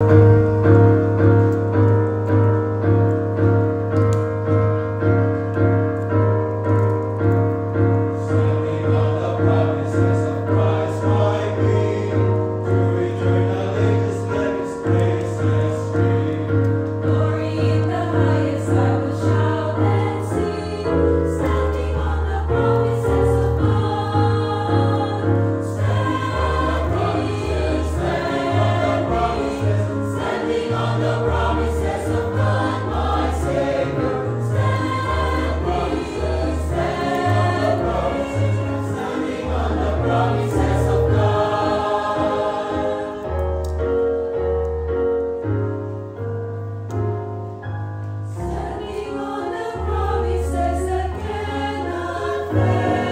you Música